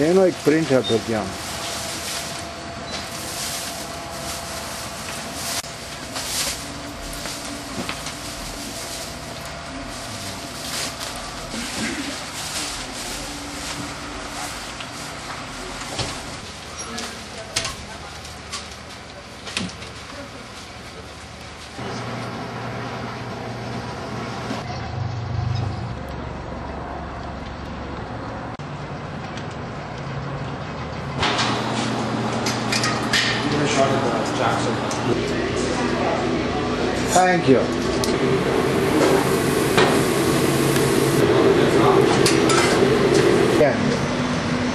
એનો એક પ્રિન્ટ હતો ત્યાં Thank you. Yeah.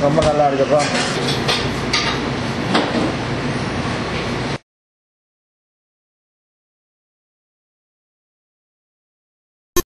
ரொம்ப come on.